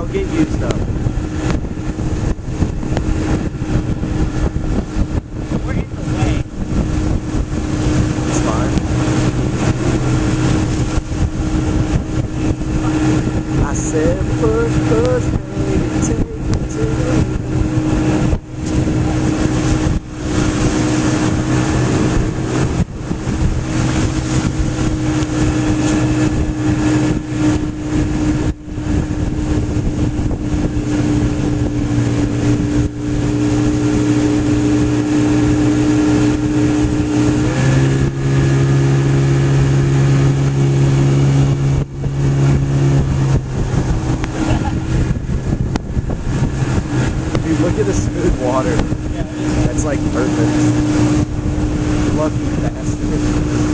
Don't get used up. We're in the way. It's fine. I said push, push, baby, take Dude, look at the smooth water. Yeah. That's like perfect. Lucky bastard.